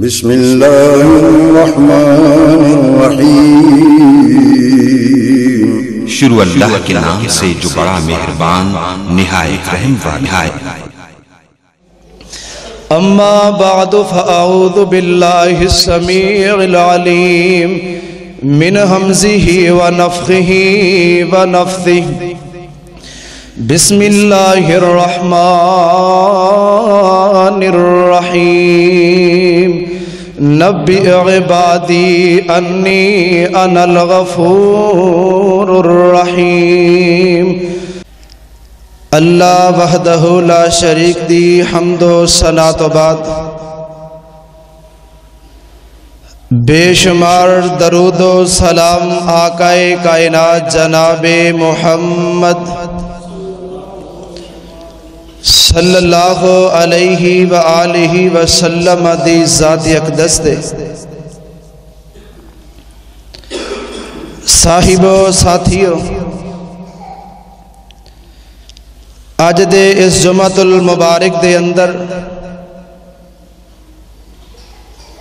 बिस्मिल्लाहिर्रहमानिर्रहीम। शुरू अल्लाह के नाम से जो बड़ा मेहरबान निहायत रहम वाला है। अम्मा बाद फ़ाऊद बिल्लाहिस्समीउल मिन हमज़िही व नफ़्ख़िही व नफ़्थिही बिस्मिल्लाहिर्रहमानिर्रहीम नब्बि इबादी अन्नी अनल गफूरुर रहीम अल्लाह वहदहु ला शरीक दी हमदो सना तो बाद बेशुमार दरूदो सलाम आकाए कायनात जनाबे मोहम्मद सल्लल्लाहु अलैहि व आलिहि व सल्लम दी ज़ात अकदस दे। साहिबो, साथियों अज दे इस जुमतुल मुबारक दे अंदर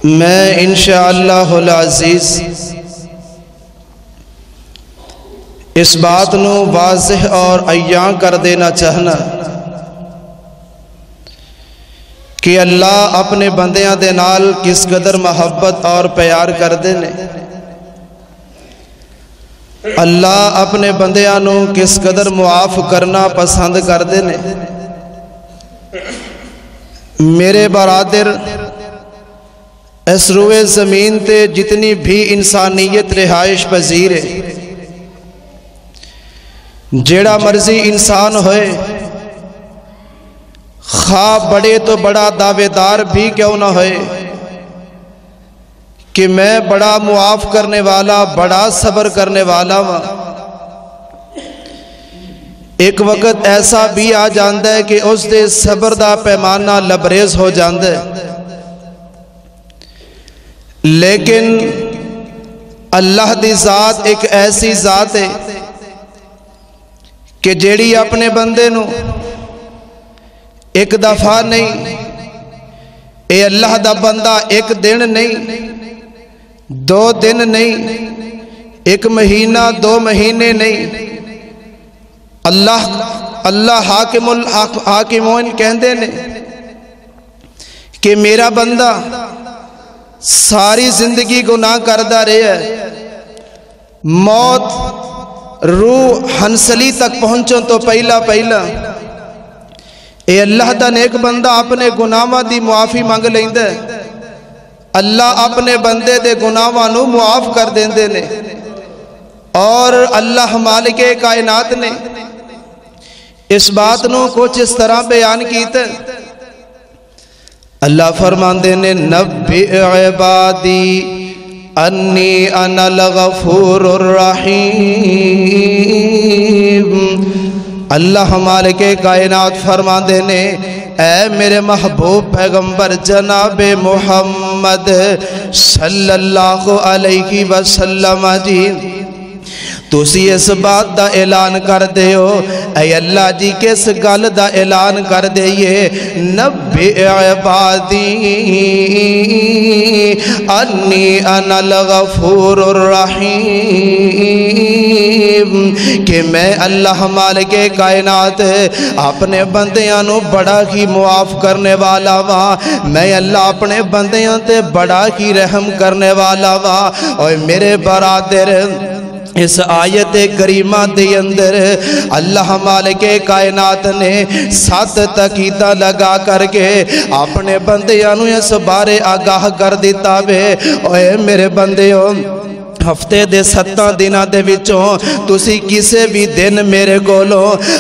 मैं इंशा अज़ीज़ इस बात को वाजह और अया कर देना चाहना। कि अल्लाह अपने बंदियाँ दे नाल किस कदर मोहब्बत और प्यार करते हैं अल्लाह अपने बंदियाँ किस कदर मुआफ करना पसंद करते हैं मेरे बरादर, इस रुए ज़मीन ते जितनी भी इंसानियत रिहाइश पजीर है, जड़ा मर्ज़ी इंसान होए खा बड़े तो बड़ा दावेदार भी क्यों ना होए कि मैं बड़ा मुआफ करने वाला, बड़ा सब्र करने वाला वा। एक वक्त ऐसा भी आ जाता है कि उस दे सब्र का पैमाना लबरेज हो जाता है। लेकिन अल्लाह की ज़ात एक ऐसी ज़ात है कि जेड़ी अपने बंदे नु एक दफ़ा नहीं। ये अल्लाह का बंदा एक दिन नहीं, दो दिन नहीं, एक महीना, दो महीने नहीं। अल्लाह अल्लाह हाकिमुल हाकिमोन कहते ने कि मेरा बंदा सारी ज़िंदगी गुनाह करता रहा मौत रूह हंसली तक पहुंचो तो पहला पहला पहला ये अल्लाह का नेक बंदा अपने गुनाहों की मुआफ़ी मंग लेंदा अल्लाह अपने बंदे के गुनाहों मुआफ कर देंगे ने। और अल्लाह मालिक कायनात ने। इस बात को कुछ इस तरह बयान किया अल्लाह फरमाते ने, नब्बी इबादी अन्नी अनल गफूर रहीम। अल्लाह के कायनात फरमा देने ऐ मेरे महबूब पैगंबर जनाब मोहम्मद सल्लल्लाहु अलैहि वसल्लम जी तुसी इस बात का ऐलान कर दो अल्लाह जी, किस गल का ऐलान कर दईए नब्बे आबादी। अन्नी अनल गफूर रहीम। कि मैं अल्लाह मालिक कायनात, अपने बंदियाँ बड़ा ही मुआफ करने वाला वा। मैं अल्लाह अपने बंदियाँ ते बड़ा ही रहम करने वाला वा। और मेरे बरादर इस आयत करीमा के अंदर अल्लाह मालिक कायनात ने सत तकीदा लगा करके अपने बंदियाँ इस बारे आगाह कर दिता वे। ओए मेरे बंदे हफ़्ते दे सत्तां दिनों के तुसी भी दिन मेरे को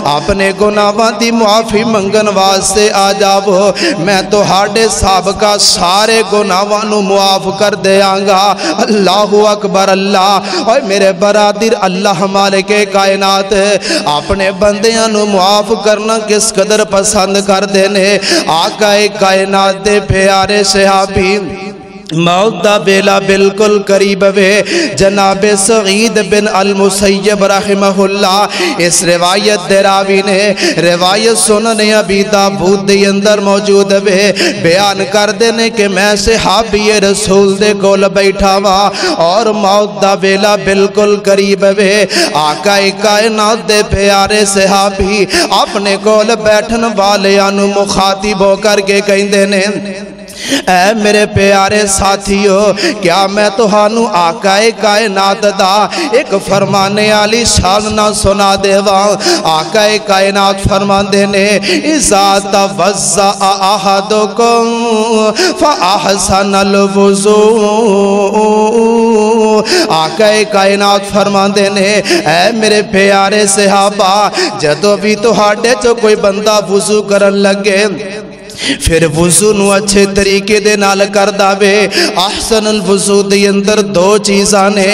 अपने गुनाहों की मुआफ़ी मंगन वास्ते आ जाओ मैं तो सबका सारे गुनाहों मुआफ कर देंगा अल्लाह अकबर, अल्लाह। और मेरे बरादिर, अल्लाह मालिक कायनात। अपने बंदियाँ मुआफ करना किस कदर पसंद करते हैं आकाए कायनात के प्यारे सिहाबी मौत का बेला बिल्कुल करीब वे। जनाब सईद बिन अल मुसैब रहमहुल्ला इस रिवायत दे रावी ने रिवायत सुनने अभी ताबूत के अंदर मौजूद वे। बयान कर देने कि मैं सहाबी रसूल दे कोल बैठा वा, और मौत का बेला बिल्कुल करीब वे। आका कायनात दे प्यारे सहाबी अपने कोल बैठन वाले मुखातिब होकर के कहते ने ऐ मेरे प्यारे साथियों, क्या मैं तुहानू आकाए कायनात दा एक फरमाने वाली शान सुना देवा? आकाए कायनात फरमाते ने इजात वज़ा अहदुकुम, फअहसनल वुज़ू। आकाए कायनात फरमाते ने, ऐ मेरे प्यारे सहाबा, जदों भी तुहाडे चो कोई बंदा वुज़ू करन लगे फिर वज़ू कर दावे। आहसन वज़ू दे अंदर दो चीज़ा ने।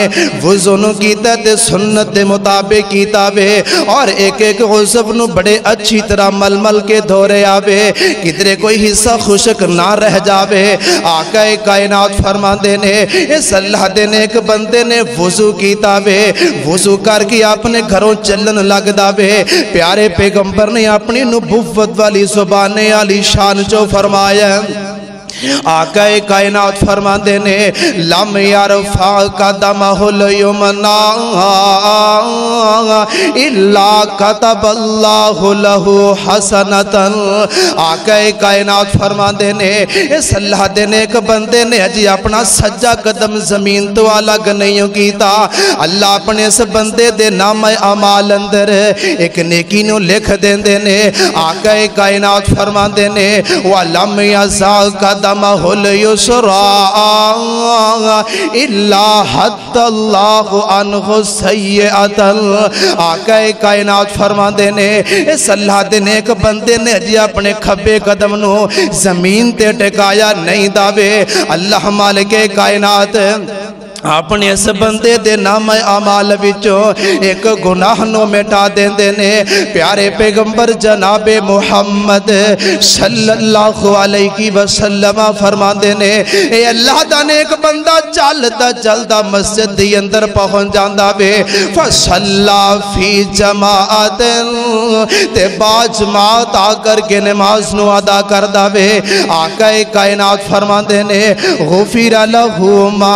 वज़ू न कीता ते सुन्नत दे मुताबिक कीता वे। और एक एक उजब न बड़े अच्छी तरह मल मल के धोरे आवे। किधरे कोई हिस्सा खुशक ना रह जावे। आका कायनात फरमाते ने, इस अल्लाह दे ने एक बंदे ने वज़ू कीता वे। वज़ू करके अपने घरों चलन लग दावे। प्यारे पैगंबर ने अपनी नुबुवत वाली जुबाने वाली शान जो फरमाया आकाए कायनात फरमाते ने, लम यार फा कदम युमना। इल्ला कतब अल्लाहु लहु हसनतन। आकाए कायनात फरमाते ने, इस अल्लाह दे ने एक बंदे ने अजी अपना सज्जा कदम ज़मीन तो अलग नहीं कीता। अल्लाह अपने इस बंदे दे नाम अमाल अंदर एक नेकी नु लिख देंदे ने। आकाए कायनात फरमाते ने वा लम यजा कदम अदमहुल युसरा इल्ला हद्दल्लाहु अनहु सय्यअतल आका कायनात फरमाते ने इस अल्लाह दे नेक बंदे ने जी अपने खब्बे कदम नु ज़मीन ते टिकाया नहीं दावे। अल्लाह मालिक कायनात अपने इस बंदे दे नाम अमाल विचों। एक गुनाह नो मिटा देंदे ने। प्यारे पैगंबर जनाबे मुहम्मद सल्लल्लाहु अलैहि वसल्लम फरमाते ने, ए अल्लाह दा ने एक बंदा चलदा चलदा मस्जिद दे अंदर पहुँच जांदा वे। फसल्ला फ़ी जमाअत ते बा जमात आकर के नमाज़ नु अदा करदा वे। आका कायनात फरमाते ने, गुफिर लहु मा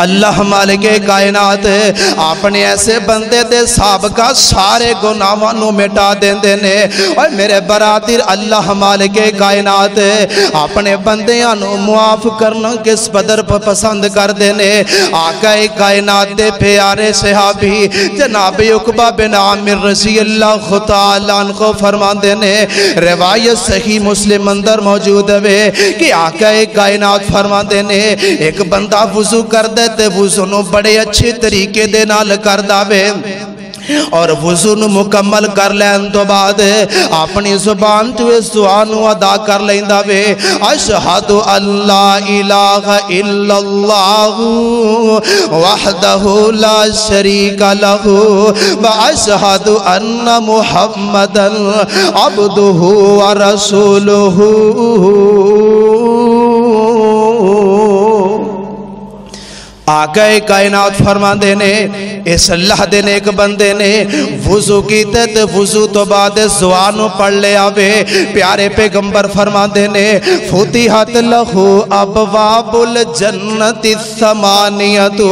अल्लाह मालिक कायनात अपने ऐसे बंदे दे सबका सारे गुनाहों मिटा देंदे ने। और मेरे बरातिर अल्लाह मालिक कायनात अपने बंदियाँ मुआफ करना किस कदर पसंद करते ने। आका कायनात दे प्यारे सहाबी, जनाब उकबा बिन आमिर रसी अल्लाह को फरमाते ने, रिवायत सही मुस्लिम अंदर मौजूद है कि आका कायनात फरमाते ने, एक बंदा वज़ू कर करदा ते वज़ू बड़े अच्छे तरीके दे करदा वे और वज़ू मुकम्मल कर लैन तो बाद अपनी ज़ुबान तो इस दुआ अदा कर लेंदा वे। अशहदु अल्लाह इलाहा इल्लल्लाहु वहदहु ला शरीका लहु। व अशहदु अन्न मुहम्मदन अब्दुहु व रसूलुहु। आगे कायनात फरमा देने इस अल्लाह दे एक बंदे ने, वज़ू कीते ते वज़ू तो बाद जुआन पढ़ लिया वे प्यारे पैगंबर फरमा देने फूती हत लहू अब वाबुल जन्नति समानियतु।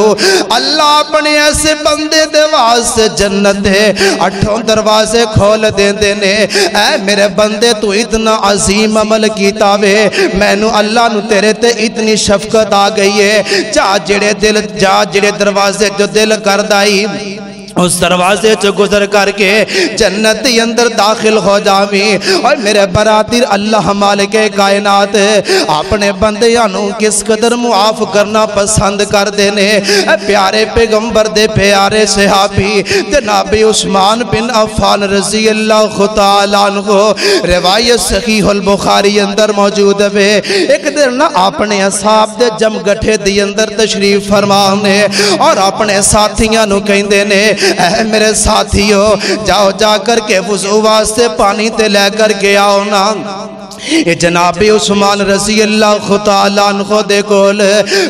अल्लाह अपने ऐसे बंदे दे वास्ते जन्नत है। अठों दरवाजे खोल देंदे ने, ऐ मेरे बंदे, तू इतना अजीम अमल कीता वे। मैनू अल्लाह नु तेरे ते इतनी शफकत आ गई है। जा जेड़े दिल जा जड़े दरवाजे जो दिल करदा आई उस दरवाजे च गुजर करके जन्नत अंदर दाखिल हो जावी। और मेरे बरातिर अल्लाह मालिक कायनात, अपने बंदियाँ किस कदर मुआफ करना पसंद करते ने प्यारे पैगंबर दे प्यारे सहाबी, जनाबी उस्मान बिन अफान रज़ी अल्लाह को रिवायत हुल बुखारी अंदर मौजूद है। एक दिन ना अपने असाब दे जमगठे दी अंदर तशरीफ़ फरमा ने, और अपने साथियों कहते ने मेरे साथियों जाओ जा करके वज़ू वास्ते पानी ते लै करके आओ ना। जनाबे उस्मान रज़ी अल्लाह खुतालानखो दे कोल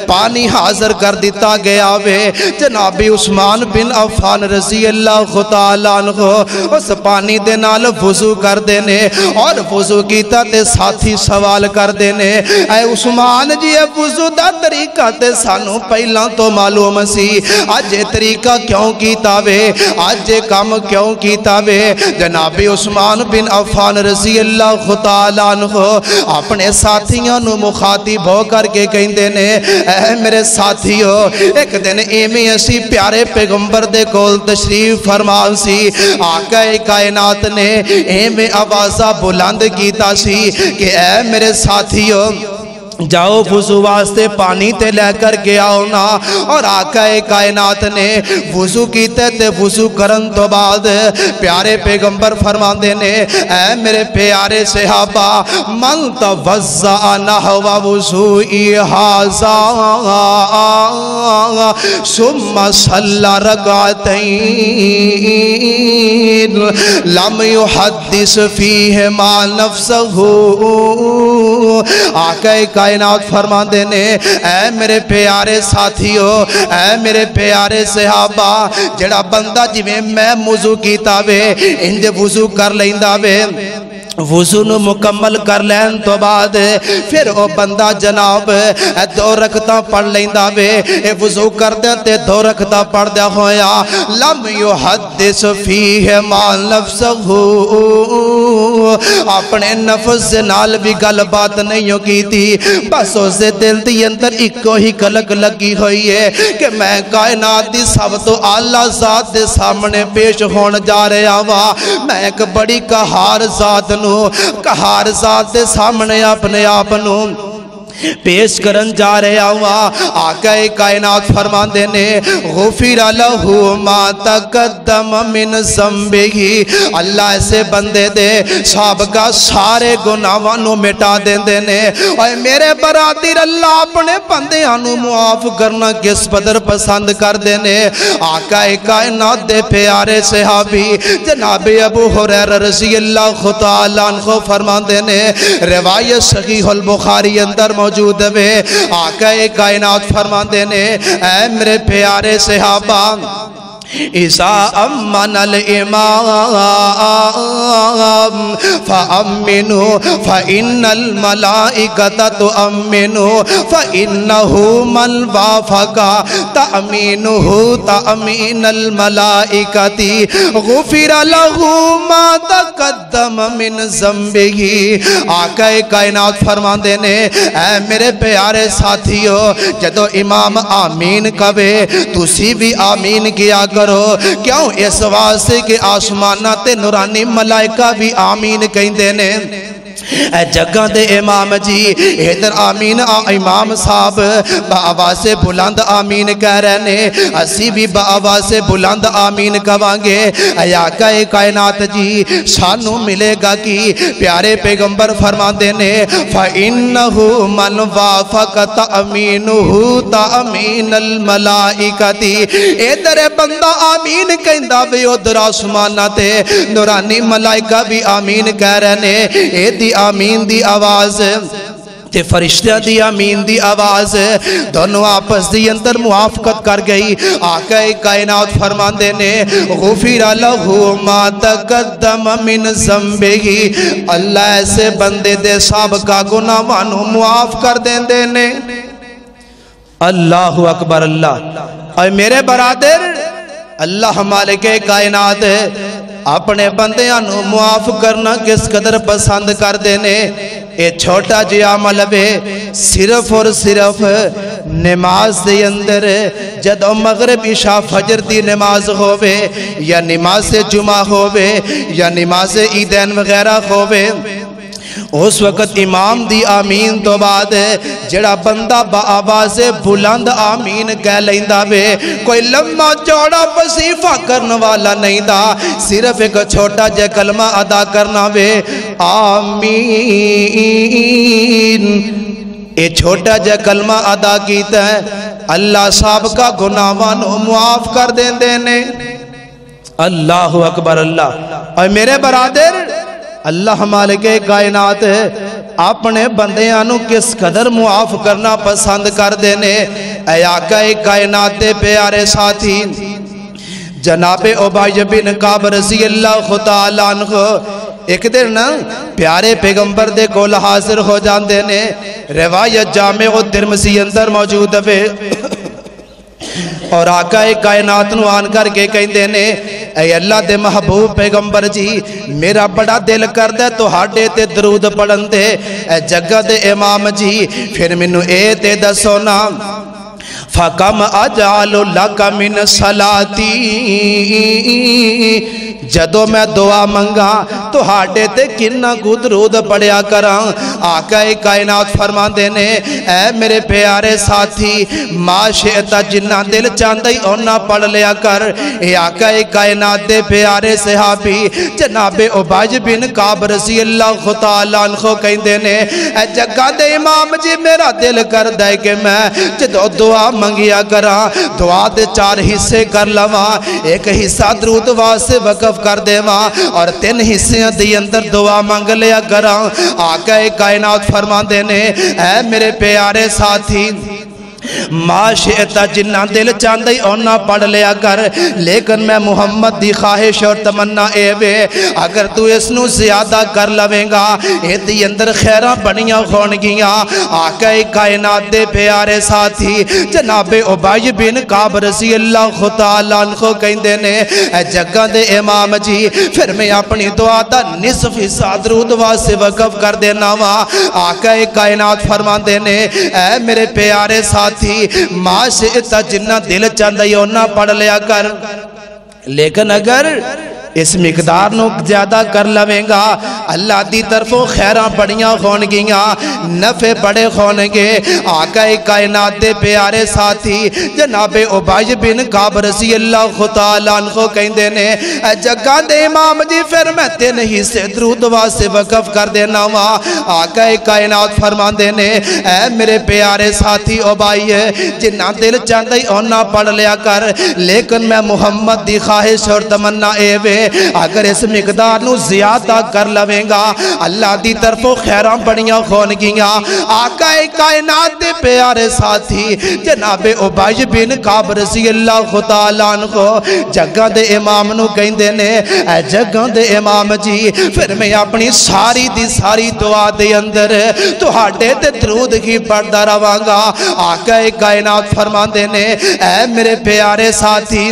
पानी हाजिर कर दिता गया वे। जनाबे उस्मान बिन अफान रज़ी अल्लाह खुतालानखो उस पानी दे नाल वज़ू कर देने और वज़ू कीता ते साथी सवाल कर देने। ऐ उस्मान जी ए वज़ू दा तरीका ते सानू पहला तो मालूम सी। अज ये तरीका क्यों कीता वे? अज ये काम क्यों कीता वे? जनाबे उस्मान बिन अफान रज़ी अल्लाह खुतालान हो, अपने साथियों मुखातिब हो करके कहते ने मेरे हो एक दिन इवें असी प्यारे पैगंबर दे कोल तशरीफ़ फरमान सी आका कायनात ने इवें आवाज़ा बुलंद सी कि ऐ मेरे साथियों जाओ वज़ू वास्ते पानी ते लेकर के आओ ना। और आका कायनात ने वज़ू कीते ते वज़ू करन तो बाद प्यारे पैगंबर फरमाते ने, ऐ मेरे प्यारे सहाबा, मन तवज़ा नहवा वज़ू हाजा। सुम्मा सल्ला रगातैन लम युहद्दिस फीह मा नफ्सहू। आका कायनात फरमाते ने, ऐ मेरे प्यारे साथियों, ऐ मेरे प्यारे सहाबा, जड़ा बंदा जिमें मैं मुजू किया वे, इंज वज़ू कर लेंदा वे। वज़ू न मुकम्मल कर लैन तो बाद फिर वह बंदा जनाब दो रखता पढ़ लेंदा वे। वज़ू करदे ते दो रखता पढ़दे होया। लम युहद्दिस फीह मा नफ्सहू अपने नफ्स दे नाल भी गलबात नहीं की थी बस उस दिल के अंदर इको ही कलक लगी हुई है कि मैं कायनात की सब तो आला जात के सामने पेश होने जा रहा वा। मैं एक बड़ी कहार जात न कहार जात के सामने अपने आप न। पेश करन जा रहा हुआ। आका कायनात फरमाते ने, गुफिर लहू मा तकदम मिन ज़म्बिही। अल्लाह ऐसे बंदे दे, साबका सारे गुनाहां मिटा देंदे ने। ओए मेरे बरादर, अल्लाह अपने बंदियाँ मुआफ करना किस कदर पसंद करदे ने। आका कायनात दे प्यारे सहाबी, जनाब अबू हुरैरा रज़ी अल्लाह अन्हु फरमाते ने, रिवायत अल बुखारी अंदर मौजूद वे। आका कायनात फरमाते ने ऐ मेरे प्यारे सहाबा ईसा अमन इमाम फ़अमिनु फ़इन्नल मलाइकत तुअमिनु फ़इन्नहु मन वाफ़का तअमीनुहु तअमीनल मलाइकति गुफिर लहु मा तक़द्दम मिन ज़म्बिही आका कायनात फरमाते ने ऐ मेरे प्यारे साथियों जदों इमाम आमीन कवे तुसी भी आमीन किया करो। क्यों? इस वास्ते के आसमाना ते नूरानी मलाइका भी आमीन कहते ने। जगह दे इमाम जी, इधर आमीन, आ इमाम साहब। बाबा से बुलंद आमीन कह रहे ने असी भी बाबा से बुलंद आमीन कवांगे अयाका कायनात जी सानू मिलेगा कि? प्यारे पैगंबर फरमाते ने फ़इन्नहु मन वाफक तमीनुहु तमीनल मलाइकती। इधर बंदा आमीन कहंदा वे उधर आसमाना ते। नूरानी मलाइका भी आमीन कह रहे ने आमीन दी आवाज़। ते फरिश्तियाँ दी आमीन दी आवाज़। दोनों आपस दी अंदर मुआफकत कर गई। आका कायनात फरमाते ने, गुफिर लहू मा तकद्दम मिन ज़म्बिही। अल्लाह ऐसे बंदे दे सब का गुनाहां मुआफ कर देंदे ने। अल्लाह अकबर, अल्लाह। और मेरे बरादर, अल्लाह मालिक कायनात अपने बंदियाँ मुआफ करना किस कदर पसंद करते ने? ये छोटा जहा अमल वे, सिर्फ़ और सिर्फ़ नमाज़ के अंदर जदों मगरब इशा फजर की नमाज़ होवे, या नमाज़ जुमा होवे, या नमाज़ ईदैन वगैरह होवे उस वक्त इमाम दी आमीन तो बाद जड़ा बंदा बाआवाज बुलंद आमीन कह लेंदा वे, कोई लम्मा चौड़ा वसीफा करने वाला नहीं था सिर्फ़ एक छोटा जहा कलमा अदा करना वे, आमीन। ये छोटा जहा कलमा अदा किया है, अल्लाह साहब का गुनावां मुआफ कर देंदे ने। अल्लाह अकबर, अल्लाह। और मेरे बरादर अल्लाह मालिक कायनात, अपने बंद किस कदर मुआफ करना पसंद कर देने अयाका कायनात प्यारे साथी, जनाबे ओबाई बिन काब रसी अल्लाह खुताला एक दिन ना प्यारे पैगंबर दे कोल हाजिर हो जाते ने, रिवायत जामे ओ तिरमसी अंदर मौजूद है। और आका कायनात आन करके कहते ने अल्लाह दे महबूब पैगंबर जी, मेरा बड़ा दिल कर दे तो दरूद पढ़न दे जगत इमाम जी, फिर मैनू ते दसो ना। फकम अजालो अजाल सलाती। जदों मैं दुआ मंगा तो हाडे ते किन्ना गुदरूद पढ़िया करा। आका एक कायनात फरमा देने ऐ मेरे प्यारे साथी माँ शेता जिन्ना दिल चाहता ही ओना पढ़ लिया कर। ए आका एक कायनात दे प्यारे सहाबी जनाबे उबाज बिन काब रसी अल्लाह तहो कहते ऐ जगह दे इमाम जी, मेरा दिल कर दे के मैं जदों दुआ मंगिया करा, दुआ दे चार हिस्से कर लवा, एक हिस्सा दरूद वास्ते वकफ कर देवा, और तीन हिस्सों के अंदर दुआ मंग लिया करा। आका कायनात फरमा देने ऐ मेरे प्यारे साथी माँ शेता जिन्ना दिल चाहता ओना पढ़ लिया कर। लेकिन मैं मुहम्मद की ख्वाहिश और तमन्ना ए वे, अगर तू इस ज़्यादा कर लवेगा, एदी अंदर खैर बनिया हो आका कायनात दे प्यारे साथी, जनाबे उबाई बिन काब रसी अल्लाह खुताला कहते ने जगह दे इमाम जी, फिर मैं अपनी दुआ का निसफ हिस्सा दरूद वास्ते वकफ कर देना वा। आका कायनात फरमाते ने मेरे प्यारे साथी साथी माश इतना जिन्ना दिल चाहता है उन्ना पढ़ लिया कर। लेकिन अगर इस मिकदार ज़्यादा कर लवेगा। अल्लाह की तरफों खैर बड़िया होनगियाँ नफे बड़े होनगे आका कायनात दे प्यारे साथी, जनाबे उबाज बिन काब रसी अल्लाह खुतालान कहते ने जगह दे इमाम जी, फिर मैं तीन हिस्से दरूद वास्ते वकफ कर देना वा। आका कायनात फरमाते ने, ऐ मेरे प्यारे साथी उबाई है जिन्ना दिल चाहता ही उन्ना पढ़ लिया कर, लेकिन मैं मुहम्मद की ख्वाहिश और तमन्ना ए वे अगर इस मकदार ज़्यादा कर लवेगा, अल्लाह की तरफों खैर बड़िया खोल गिया। आका कायनात प्यारे साथी, जनाबे उबाई बिन काबर सी अल्लाह खुदालान को जगह के इमाम कहते ने जगह के इमाम जी, फिर मैं अपनी सारी दी सारी दुआ के अंदर थोड़े तो दरूद ही पढ़ता रवागा। आका कायनात फरमाते ने, ऐ मेरे प्यारे साथी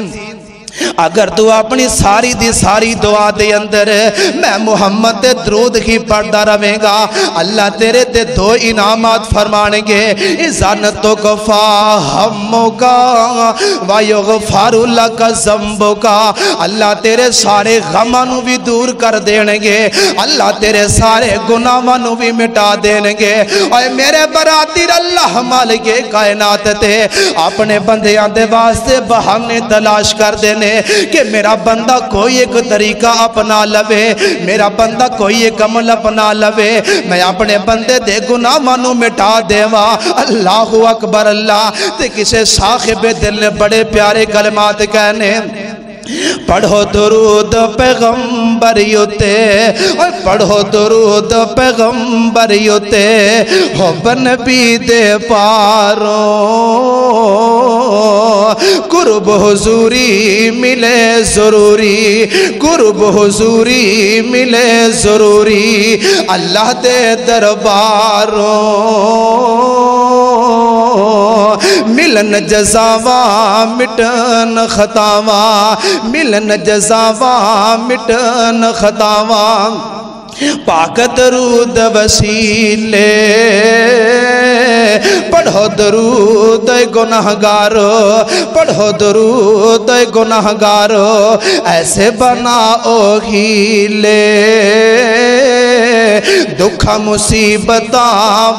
अगर तू अपनी सारी दी सारी दुआ दे अंदर, मैं मुहम्मद दे दरूद ही पढ़ता रहेगा अल्लाह तेरे ते दो इनामात फरमानेंगे इजान तो गफा हमोगा वायोग फारूला का जम्बो का अल्लाह तेरे सारे गमा भी दूर कर देंगे अल्लाह तेरे सारे गुनाहों भी मिटा देंगे और मेरे बरातिर अल्लाह मालिक कायनात ते, अपने बंदियाँ दे वास्ते बहाने तलाश कर देने। ने कि मेरा बंदा कोई एक तरीका अपना लवे, मेरा बंदा कोई एक अमल अपना लवे। मैं अपने बंदे दे गुनाहों मिटा देवा। अल्लाह अकबर, अल्लाह। ते किसे साहिब दिल ने बड़े प्यारे कलमात कहने पढ़ो दरूद पैगंबर युते और पढ़ो दरूद पैगंबर युते, हो बन भी दे पारो। कुर्ब हुजूरी मिले ज़रूरी, कुर्ब हुजूरी मिले ज़रूरी, अल्लाह दे दरबारों। मिलन जजावा मिटन खतावा मिलन जजावा मिटन खतावा। पाक दरूद वसीले। पढ़ो दरूद गुनाहगारो, पढ़ो दरूद गुनाहगारो, ऐसे बनाओ हीले दुखा मुसीबत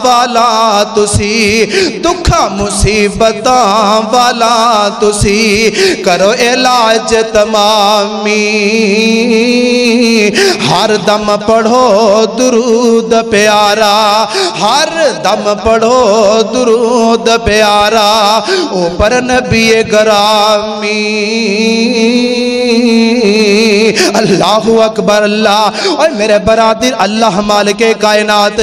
वाला तुसी, दुखा मुसीबत वाला तुसी, करो इलाज तमामी। हर दम पढ़ो दुरूद प्यारा हर दम पढ़ो दुरूद प्यारा ऊपर नबी गरामी। अल्लाह अकबर, अल्लाह। और मेरे बरादिर, अल्लाह मालिक कायनात।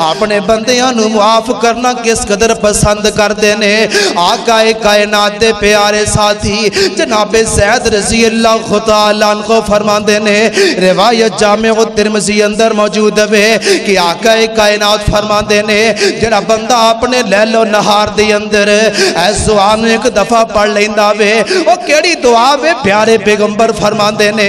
अपने बंदियाँ मुआफ करना किस कदर पसंद करते ने? आकाए कायनात दे प्यारे साथी, जनाबे सैद रज़ी अल्लाह खुदा को फरमाते ने, रिवायत जामे तिरमजी अंदर मौजूद है कि आकाए कायनात फरमाते ने जरा बंदा अपने लैलो नहार दे अंदर, ऐ जुआन एक दफ़ा पढ़ लेंदा वे, ओ केड़ी दुआ वे प्यारे पैगंबर फरमाते ने।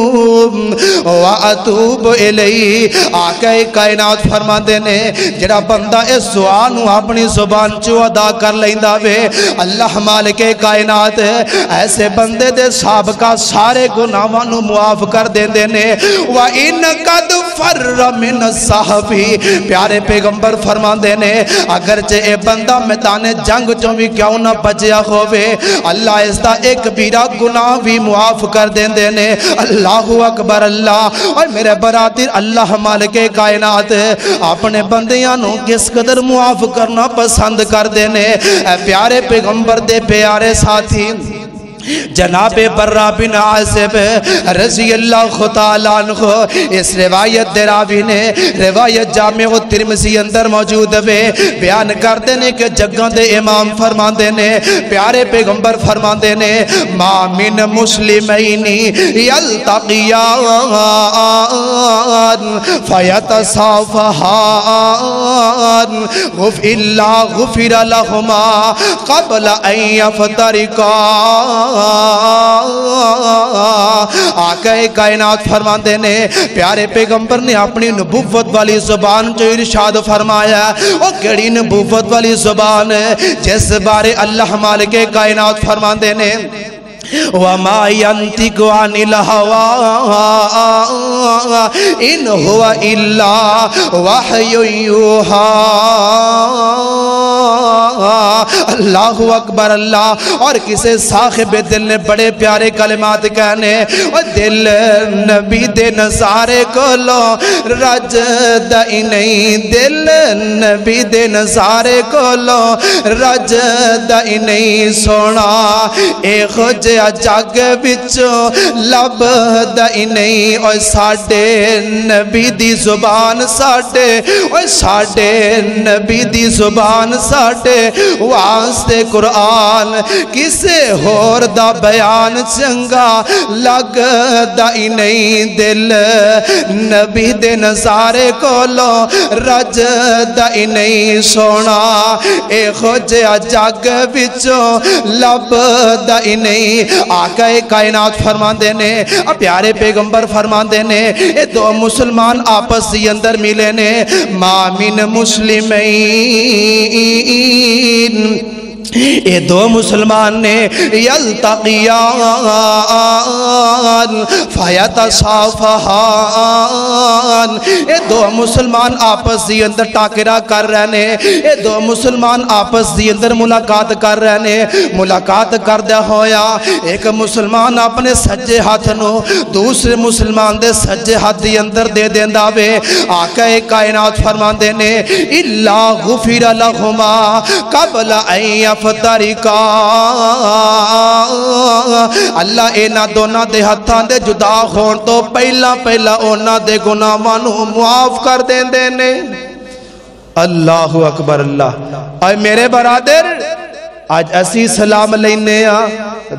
आके कायनात फरमाते ने बंदा इस अपनी ज़ुबान अदा कर लेंदा वे अल्लाह कायनात ऐसे बंदे दे साबका सारे कर देंदे ने इन कद साहबी प्यारे पैगंबर फरमाते ने अगर जे ए बंदा मैदान जंग चो भी क्यों ना बचया होवे अल्लाह इसका एक बीरा गुनाह भी मुआफ कर देंदे ने अल्लाह अकबर अल्लाह। और मेरे बरातिर अल्लाह मालिक कायनात। अपने बंदियाँ किस कदर मुआफ करना पसंद करते ने प्यारे पैगंबर दे प्यारे साथी। जनाब बर्रा बिन आसिफ रज़ी अल्लाह को इस रिवायत दरावी ने, रिवायत जामे तिरमसी अंदर मौजूद वे, बयान करते ने कि जगह दे इमाम फरमाते ने, प्यारे पैगंबर फरमाते ने मामिन यल्तकियान फयत साफहान गुफिल्ला गुफिर लहुमा, कबल अन यफ्तरिका। आके कायनात फरमाते ने, प्यारे पैगंबर ने अपनी नबूवत वाली ज़ुबान जो इरशाद फरमाया और केड़ी नबूवत वाली ज़ुबान है, जिस बारे अल्लाह मालिक कायनात फरमाते ने? वमायंती को अनिल हवा। इन हुआ इल्ला वाहयुहा अल्लाह अकबर, अल्लाह। और किसे साहिब दिल ने बड़े प्यारे कलमात कहने और दिल नबी दे नजारे को लो रज दई नहीं। दिल नबी दे नजारे को लो रज दई नहीं। सोना एहो जिहा जग बिचों लभदा ही नहीं। और साडे नबी दी ज़ुबान साडे और साडे नबी दी ज़ुबान साडे। वास्ते कुरान किसे होर दा बयान चंगा लगदा ही नहीं दिल। नबी दे नजारे कोलो रजदा ही नहीं सोना। एहो जिहा जग बिचों लभदा ही नहीं आका कायनात फरमाते ने प्यारे पैगंबर फरमाते ने ये दो मुसलमान आपस के अंदर मिले ने, मामिन मुस्लिम ये दो मुसलमान ने यल फयात साफहान ये दो मुसलमान आपस के अंदर टाकरा कर रहे ने। ये दो मुसलमान आपस के अंदर मुलाकात कर रहे ने। मुलाकात करदा होया, एक मुसलमान अपने सज्जे हाथ नो दूसरे मुसलमान दे सज्जे हाथ के अंदर दे देंदा वे। आका कायनात फरमाते ने, इल्ला गुफिर लहुमा कबला कबल अन तरीका अल्लाह इन्हों दोनों के हथों के जुदा होने तो पहला पहला उन्होंने गुनाहों मुआफ कर देंगे ने। अल्लाह अकबर, अल्लाह। और मेरे बरादर अज असी सलाम लेने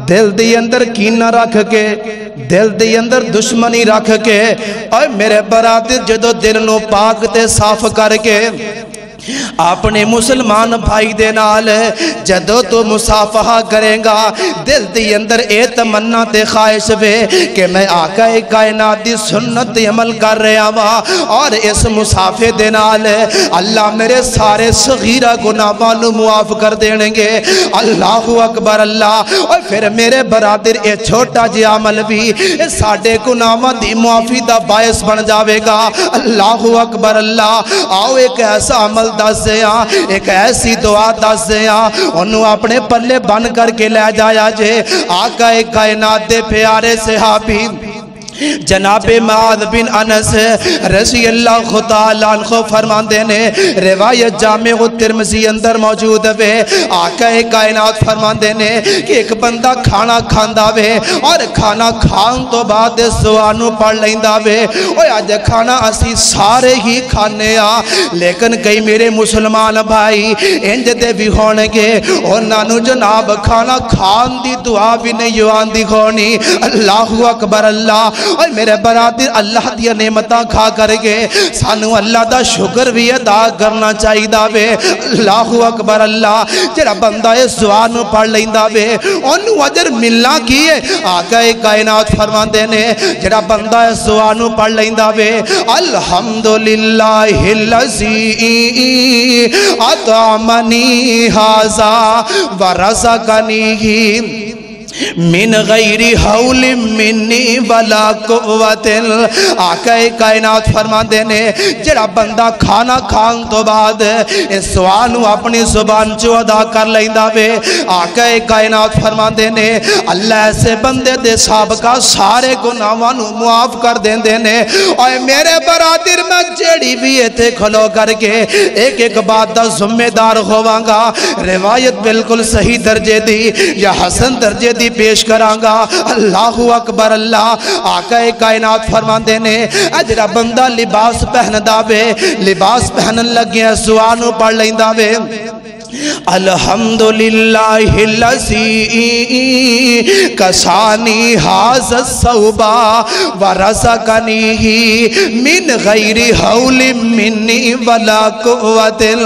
दिल के अंदर कीना रख के, दिल के अंदर दुश्मनी रख के। और मेरे बरादर जो दिल न पाक ते साफ़ करके अपने मुसलमान भाई दे जदों तू मुसाफहा करेगा, दिल के अंदर ए तमन्ना ते ख्वाहिश वे कि मैं आका कायनात की सुन्नत अमल कर रहा वा और इस मुसाफे दे अल्लाह मेरे सारे सगीरा गुनाहों मुआफ कर देंगे अल्लाह अकबर, अल्लाह। और फिर मेरे बरादर ये छोटा जहा अमल भी साढ़े गुनाहों की मुआफी का बायस बन जाएगा अल्लाह अकबर, अल्लाह। आओ एक ऐसा अमल दस दिया एक ऐसी दुआ दस दिया ओनू अपने पल्ले बन करके लै जाया जे। आका कायनात दे प्यारे सहाबी। जनाब माद बिन अनस रसी अल्लाह खुदा फरमाते ने, रिवायत जामे तिरमसी अंदर मौजूद वे। आका कायनात फरमाते ने कि एक बंदा खाना खांदा वे और खाना खान तो बाद सुआनू पढ़ लेंदा वे। ओए अज खाना असी सारे ही खाने आ। लेकिन कई मेरे मुसलमान भाई, इंज दे भी होणगे। उन्होंने जनाब, खाना खान दी दुआ भी नहीं आंदी होनी। अल्लाह अकबर, अल्लाह। और मेरे बरादर अल्लाह दिया नेमत खा करके सानू अल्लाह का शुक्र भी अदा करना चाहिए वे। अल्लाह अकबर, अल्लाह, जरा बंदा इस दुआ पढ़ लेंदा वे। ओनू अजर मिलना की है? आका कायनात फरमाते ने, जरा बंदा इस दुआ पढ़ लेंदा वे। अल्हम्दुलिल्लाह अतामनी हाजा व रज़कनी मिन गैरी हौल मिन्नी वला कुव्वतिल। आका कायनात फरमाते ने, जड़ा बंदा खाना खान तो बाद इस सवाल अपनी ज़ुबान चो अदा कर लेंदा वे, आका कायनात फरमाते ने, अल्लाह ऐसे बंदे दे सबका सारे गुनाहों मुआफ कर देंदे ने। और मेरे बरादर, मैं जेड़ी भी इतने खलो करके एक एक बात का जिम्मेदार होवांगा। रिवायत बिल्कुल सही दर्जे दी, या हसन दर्जे दी पेश करांगा। अल्लाह अकबर, अल्लाह। आका कायनात फरमाते ने जरा बंदा लिबास पहनदा वे, लिबास पहनन लगे सुआ पढ़ लेंदा वे। कसानी हाज सौबा व रसकनी मिन गैरी हौली मिन्नी वला कुवतिल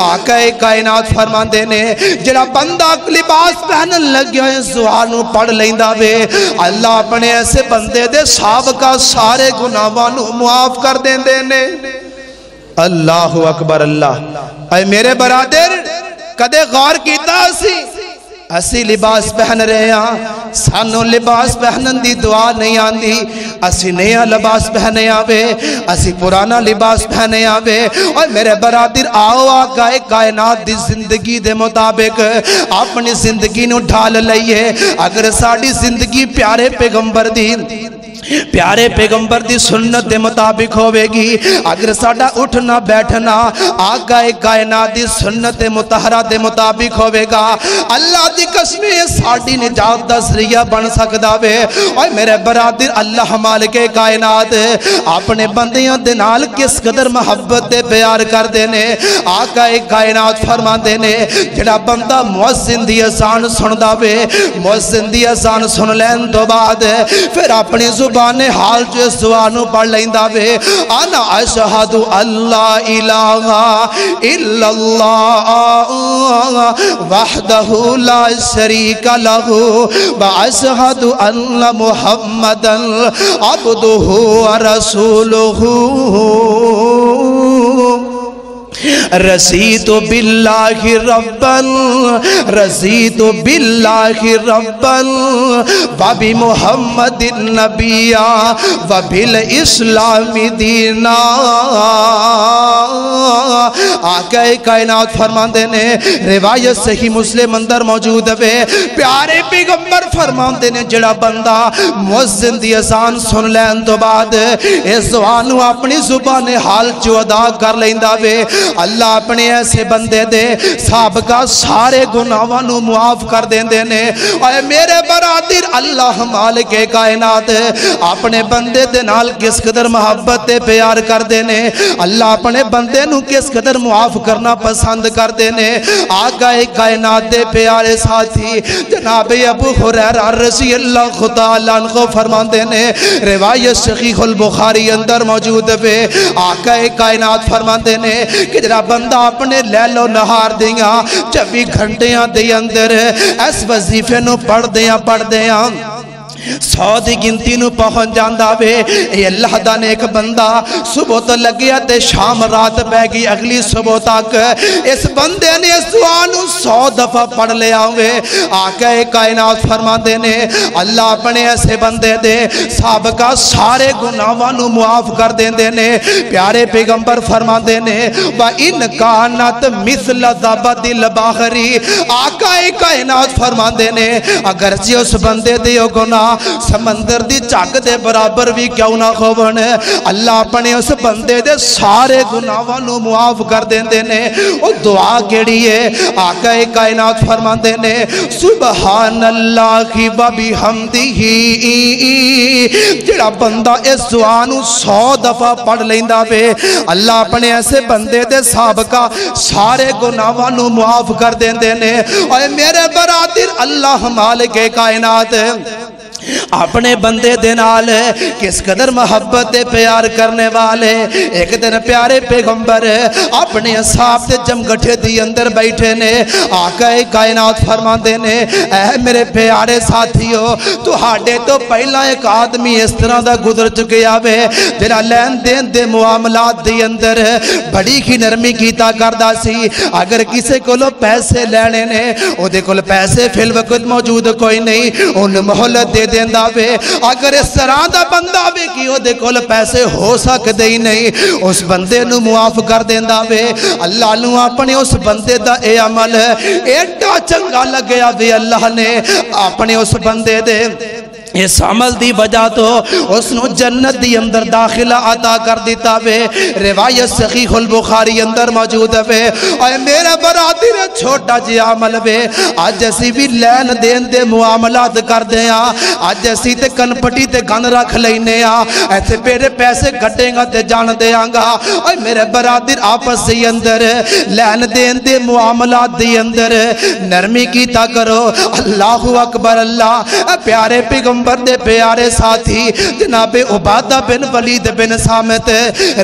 आका कायनात फरमाते ने, जरा बंदा लिबास पहनन लग्या है सुहानू पढ़ लेंदा वे। अल्लाह अपने ऐसे बंदे दे साबका सारे गुनाहों मुआफ कर देंदे ने। अल्लाह अकबर, अल्लाह। मेरे बरादर कदे गौर किया असी लिबास पहन रहे हाँ। सानू लिबास पहनन की दुआ नहीं आती असी नया लिबास पहने आवे। असी पुराना लिबास पहने आवे। और मेरे बरादर, आओ आ गए कायनात की ज़िंदगी के मुताबिक अपनी ज़िंदगी ढाल लीए अगर साड़ी ज़िंदगी प्यारे पैगंबर दी प्यारे पैगंबर की सुन्नत के मुताबिक होगी अगर साडा उठना, बैठना, आगा गायना की सुन्नत मुताहरा के मुताबिक होगा अल्लाह की कसम साड़ी निजात का ज़रिया बन सकता वे। और मेरे बरादर, अल्लाह मालिक कायनात अपने बंदियों के नाल किस कदर मुहब्बत प्यार करते हैं आका कायनात फरमाते ने, जड़ा बंदा मुहसिन की असान सुनता वे मुहसिन की असान सुन लैन तो बाद फिर अपनी ज़ुबान हाल च सुआ पढ़ लेंदा वे, अना अशहदु अल्लाह इलाहा इल्लल्लाह, वहदहु ला शरीक लहु व अल्ला अन्न अब अब्दुहु व रसूलुहु। रसी तो बिल्लाहि रब्बन रसी तो बिल्लाहि रब्बन, वबी मोहम्मद नबिया, वबिल इस्लामी दीना। आके कायनात फरमाते ने, रिवायत सही मुस्लिम अंदर मौजूद है। प्यारे पैगंबर फरमाते ने जड़ा बंदा मुअज्जिन दी अजान सुन लैन तो बाद, इस जवान अपनी ज़ुबान हाल चो अदा कर लेंदा वे। अल्लाह अपने ऐसे बंदे दे, सबका सारे गुनाहों मुआफ कर देंदे ने। और मेरे बरादर, अल्लाह माल के कायनात, अपने बंदे दे नाल किस कदर मोहब्बत प्यार करते ने। अल्लाह अपने बंदे नु किस कदर मुआफ करना पसंद करते ने। गए कायनात दे प्यारे साथी, जनाब अबू हुरैरा रज़ी अल्लाह खुदा को फरमाते ने, रिवायत शकीखुल बुखारी अंदर मौजूद है। आका कायनात फरमाते ने कि जरा बंदा अपने लै लो नहार दिया, चौबी घंटिया अंदर, इस वजीफे पढ़द पढ़द सौ की गिनती पहुँच जाता वे। ये अल्लाह का नेक बंदा, सुबह तो लगे तो शाम रात पै गई अगली सुबह तक। इस बंदे ने इस दुआ सौ दफ़ा पढ़ लिया वे आके कायनात फरमाते ने, अल्लाह अपने ऐसे बंदे दे सबका सारे गुनाहों मुआफ कर देंगे ने। प्यारे पैगंबर फरमाते ने, व इन कानत मिसल दिल बाहरी आका कायनात फरमाते ने, अगर जी उस बंदे दे गुनाह समंदर की झग के बराबर भी क्यों ना होवन अल्लाह अपने उस बंदे दे सारे गुनाहों मुआफ कर देंगे ने। दुआ केड़ी है? आका कायनात फरमाते ने सुबहान अल्लाह की बबी हमदी जड़ा बंदा इस दुआ सौ दफ़ा पढ़ लेंदा वे, अल्लाह अपने ऐसे बंदे दे सबका सारे गुनाहों मुआफ कर देंगे ने। और मेरे बरादिर, अल्लाह मालिक कायनात। अपने बंदे दे नाल किस कदर मोहब्बत प्यार करने वाले। एक दिन प्यारे पैगंबर अपने साहब से जमगठे दी अंदर बैठे ने, आका कायनात फरमाते ने, ऐ मेरे प्यारे साथियों, तुहाडे तो पहला एक आदमी इस तरह का गुजर चुकिया वे तेरा लैन देन दे मुआमलात दे अंदर बड़ी ही नरमी कीता करदा सी। अगर किसी को पैसे लेने ने, ओदे कोल पैसे फिल वक्त मौजूद कोई नहीं, उन मोहलत दे देंदा वे अगर इस तरह का बंदा वे कि पैसे हो सकते ही नहीं, उस बंदे मुआफ कर देंदा वे अल्लाह अपने उस बंदे का यह अमल एडा चंगा लग्या वे अल्लाह ने अपने उस बंदे दे। इस अमल की वजह तो उसनु जन्नत की अंदर दाखिला अता कर दिता वे। रिवायत सखी खुल बुखारी अंदर मौजूद वे। और मेरा बराती ने छोटा जिहा अमल वे। अज असी भी लैन देन दे मुआमलात करते हैं अज असी ते कनपटी ते गन रख लेने ऐसे मेरे पैसे कटेगा तो जान देंगा और मेरे बरादिर आपस के अंदर, लैन देन दे मुआमलात के अंदर। नरमी कीता करो। अल्लाह अकबर, अल्लाह। प्यारे पैगंबर पैगंबर दे प्यारे साथी, जनाबे उबादा बिन वलीद बिन सामत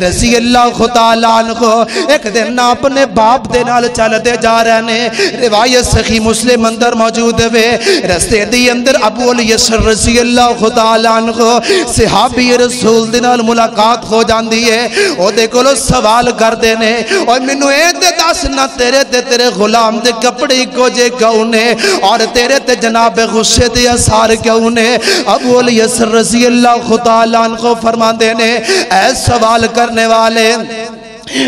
रसी अल्लाह खुदालान को एक दिन अपने बाप दे नाल चलते जा रहे ने, रिवायत सखी मुस्लिम अंदर मौजूद वे, रस्ते दी अंदर अबू अल यसर रसी अल्लाह खुदालान को सहाबी रसूल दे नाल मुलाकात हो जाती है, ओदे कोलो सवाल करते ने और मैनू ए ते दस ना तेरे ते तेरे गुलाम दे कपड़े इको जे क्यों ने, और तेरे ते जनाब गुस्से दे असार क्यों ने अबूल यसर रज़ी अल्लाह को फरमाते ने ऐ सवाल करने वाले,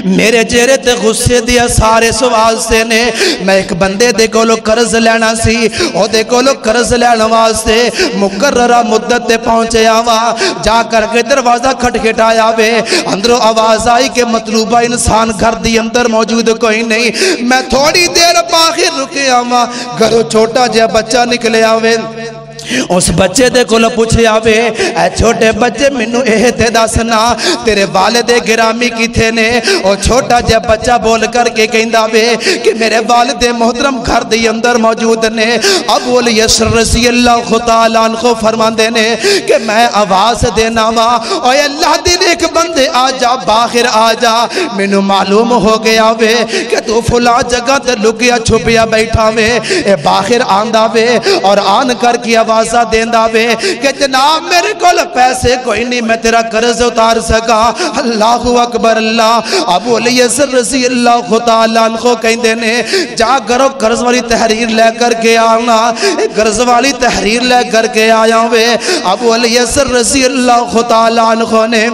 मेरे चेहरे ते गुस्से दिया सारे सवाल से ने, मैं एक बंदे दे कोलो कर्ज लेना सी, ओदे कोलो कर्ज लेने वास्ते मुकर्ररा मुद्दत ते पहुंचया वा जा करके दरवाज़ा खटखटाया वे, अंदरों आवाज़ आई के मतलूबा इंसान घर दी अंदर मौजूद कोई नहीं, मैं थोड़ी देर बाहर रुके आवा, घरों छोटा जहा बच्चा निकले आवे उस बच्चे दे को पूछे आवे ए छोटे बच्चे, मैनू यह ते दसना, तेरे वाले दे गिरामी किथे ने? और छोटा जहा बच्चा बोल करके कहता वे, कि मेरे वाले मोहतरम घर दे अंदर मौजूद ने। अब बोल यसर रसी अल्लाह खुदालान को फरमाते ने कि, मैं आवाज़ देना वा। और अल्लाह दिन एक बंदे आ जा बाहर आ जा मैनू मालूम हो गया वे कि तू फुला जगह ते लुकिया छुपिया बैठा वे। बाहर आंदा वे और आन करके आवाज़ आवाजा देंदा वे, कि जनाब मेरे को पैसे कोई नहीं, मैं तेरा कर्ज उतार सका। अल्लाह अकबर, अल्लाह। अबू रसी अल्लाह खुदा को कहते ने, जा करो कर्ज वाली तहरीर लेकर करके आना। कर्ज वाली तहरीर लेकर करके आया वे। अबू सर रसी अल्लाह खुदा ने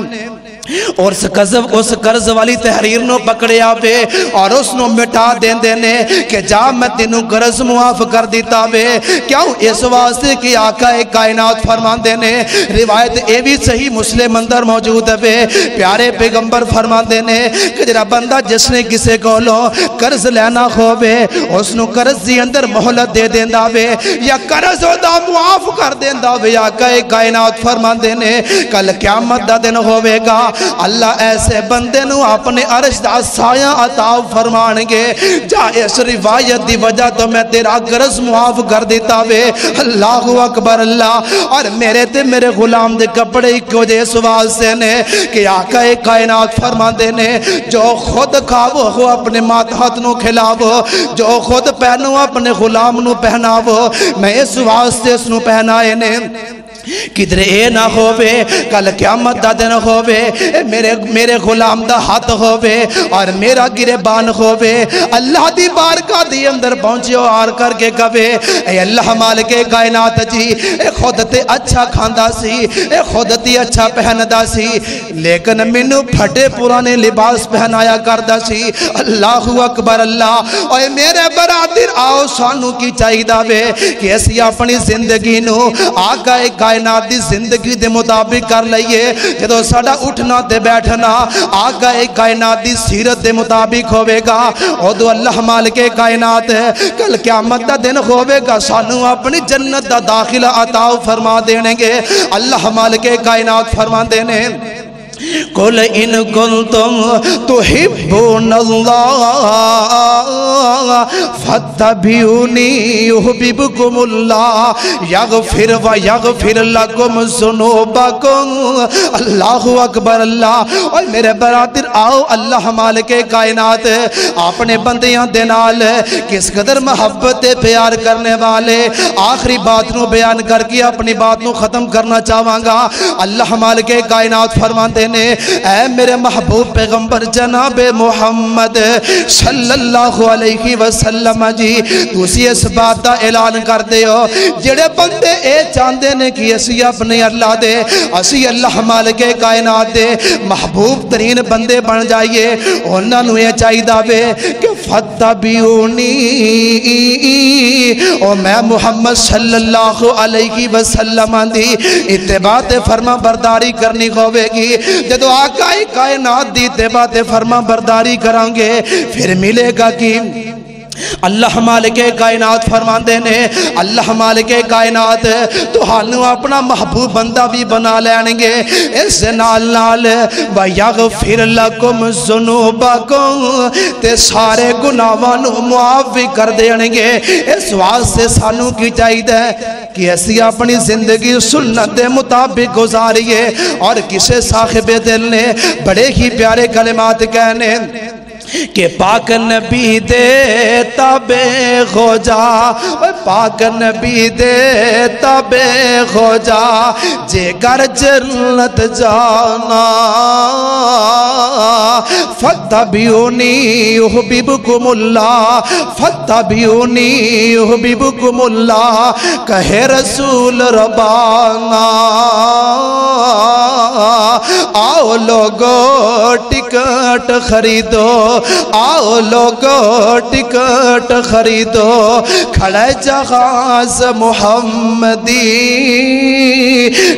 और उस कजब उस कर्ज वाली तहरीर नो पकड़िया पे और उसनो मिटा देंदे ने कि जा मैं तेन कर्ज मुआफ कर दिता वे। क्यों? इस वास्ते कि आका एक कायनात फरमाते ने, रिवायत ये भी सही मुस्लिम अंदर मौजूद है प्यारे पैगंबर फरमाते ने कि जरा बंदा जिसने किसी को कर्ज लेना होवे उसनु कर्ज के अंदर मोहलत दे देंदा वे, या कर्ज मुआफ कर देंदा वे, आका एक कायनात फरमाते ने। कल क्यामत का दिन होवेगा अल्लाह ऐसे बंदे अपने अरश का साया अताब फरमानगे जा इस रिवायत की वजह तो मैं तेरा गरज मुआफ कर दिता वे। अल्लाह अकबर, अल्लाह। और मेरे ते मेरे गुलाम के कपड़े इको जे इस वास्ते ने कि आका कायनात फरमाते ने, जो खुद खावो हो अपने मात हाथ न खिलावो, जो खुद पहनो अपने गुलाम पहनावो, मैं इस वास्ते इसनों पहनाए ने। किधरे ए ना होवे, कल क्यामत का दिन होवे मेरे मेरे गुलाम का हथ होवे, और मेरा गिरबान होवे। अल्लाह की बारका दी अंदर पहुंचो आर करके कवे ए अल्लाह मालिक कायनात जी ए खुद ते अच्छा खांदा सी ए खुद ते अच्छा पहनदा सी, लेकिन मेनू फटे पुराने लिबास पहनाया करदा सी। अल्लाह अकबर, अल्लाह, ओए मेरे बरादर, आओ सानू की चाहिदा वे, कि असि अपनी ज़िंदगी आ गए गाय कायनात की ज़िंदगी के मुताबिक कर लीए जो सा उठना तो बैठना, आगा एक कायनात की सीरत के मुताबिक होगा उदो अल्लाह मालिके कायनात है। कल क्यामत का दिन होगा सानू अपनी जन्नत का दाखिला अताव फरमा देने अल्लाह मालिके कायनात फरमा देने। कुल इन कुल तुम तो अल्लाहु अकबर, अल्लाह कायनात अपने बंदियाँ दे किस कदर मोहब्बत प्यार करने वाले, आखिरी बात नु बयान करके अपनी बात नु खत्म करना चाहांगा। अल्लाह मालिक कायनात फरमाते ने, ऐ मेरे महबूब पैगंबर जनाब मुहम्मद सल्लल्लाहु अलैहि वसल्लम जी, तुसी इस बात का ऐलान करते हो जेड़े बंदे ए चाहते ने कि असी अपने अल्लाह दे, असी अल्लाह मालिक कायनात दे महबूब तरीन बंदे बन जाइए। उन्होंने ये चाहिए वे कि फतबियूनी ओ मैं मुहम्मद सल्लल्लाहु अलैहि वसल्लम दी इत्तबा ते फर्मा बरदारी करनी होवेगी। जो आका कायनात दी तेबा ते फरमा बरदारी करांगे फिर मिलेगा कि अल्लाह मालिक कायनात फरमाते ने, अल्लाह मालिक कायनात, तुहानू अपना महबूब बंदा भी बना लैणगे। इस नाल नाल फिर लकुम जुनूबकुम, ते सारे गुनाहां नु मुआफ भी कर देणगे। इस वास्ते सानू की चाहिए कि असी अपनी ज़िंदगी सुन्नत के मुताबिक गुजारिए। और किसे साहिब दिल ने बड़े ही प्यारे कलिमात कहने के पाक नबी दे तबे हो जा पाक नबी दे तबे हो जा घर जन्नत जाना। फतबियूनी युहब्बुकुमुल्ला फतबियूनी युहब्बुकुमुल्ला कहे रसूल रबाना। आओ लोगो टिकट खरीदो आओ लोगो टिकट खरीदो। खड़े जहाज़ मोहम्मदी।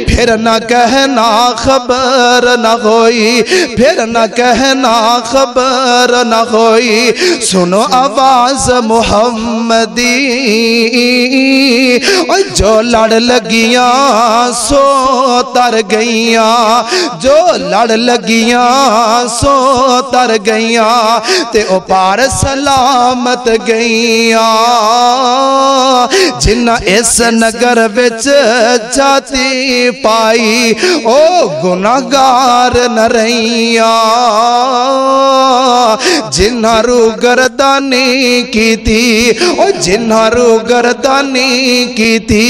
फिर न कहना खबर न होई। फिर न कहना खबर न होई। सुनो आवाज़ मोहम्मदी। जो लड़ लगिया, सो तर गईया। जो लड़ लगिया, सो तर गईया। ते ओ पार सलामत गईया। जिन्ना इस नगर बिच जाती पाई, ओ गुनागार न रहिया। जिन्ना रू गर्दानी की थी ओ जिन्ना रू गर्दानी की थी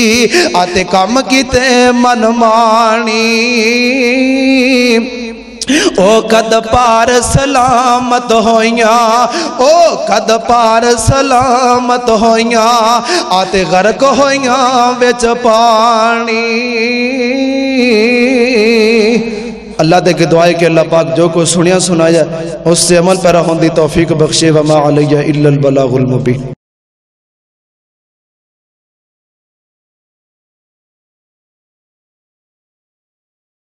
आते कम किते मनमानी। ओ कद पार सलामत होइया, ओ कद पार सलामत होइया, आते गर्क होइया बिच पानी अल्लाह दे के दुआए के अल्लाह पाक जो को सुनिया सुनाया, उससे अमल पैरा होंदी तोफीक बख्शे, वमा अलैया इल्लल बलागुल मुबीन।